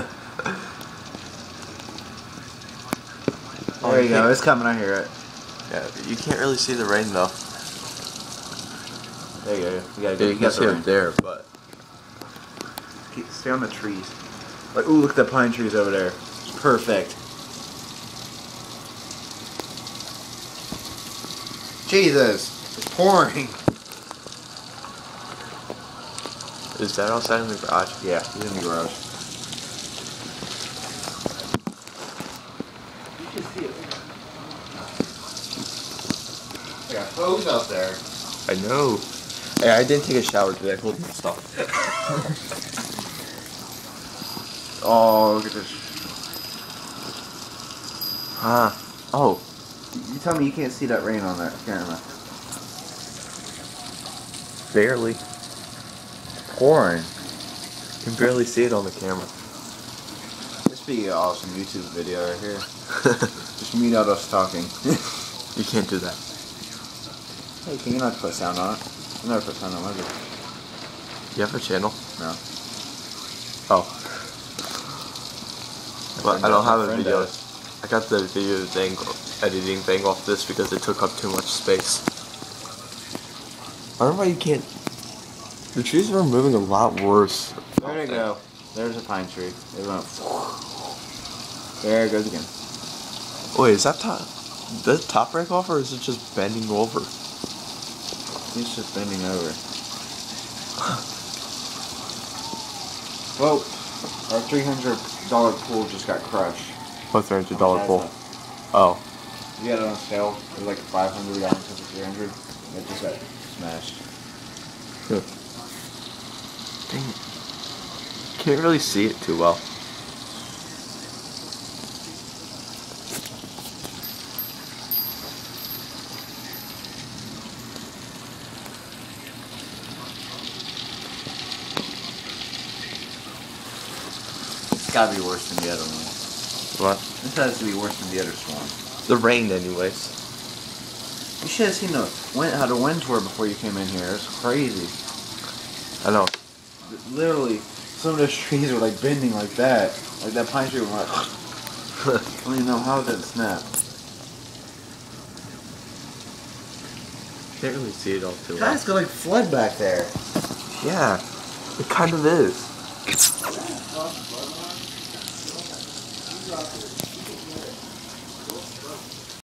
there you go. It's coming. I hear it. Yeah, you can't really see the rain though. There you go. You gotta Yeah, go. you can see it there, but Keep- Stay on the trees. Like, ooh, look at the pine trees over there. Perfect. Jesus, it's pouring. is that outside in the garage? Yeah, he's in the garage. You should see it. I got hose out there. I know. Hey, I didn't take a shower today. I Hold on, stop. Oh, look at this. Ah. Oh, You tell me you can't see that rain on that camera. barely. Pouring. You can barely see it on the camera. This would be an awesome YouTube video right here. Just me not us talking. You can't do that. Hey, can you not put sound on it? I never put sound on my video. You have a channel? No. Oh. But I don't have a video. does. I got the video thing, editing thing off this because it took up too much space. I don't know why you can't. The trees are moving a lot worse. There you go. There's a pine tree. It went. There it goes again. Wait, is that top? Did the top break off or is it just bending over? He's just bending over. Well, our three hundred dollar pool just got crushed. What's three hundred dollar pull? Oh, You got it on sale for like five hundred dollars for three hundred. It just got smashed. dang it. Can't really see it too well. Gotta be worse than the other one. What? This has to be worse than the other storm. The rain, anyways. You should have seen the wind, how the winds were before you came in here. It's crazy. I know. Literally, some of those trees were like bending like that. Like that pine tree was like. I don't even know how that didn't. Can't really see it all too well. Guys, got like flood back there. Yeah, it kind of is.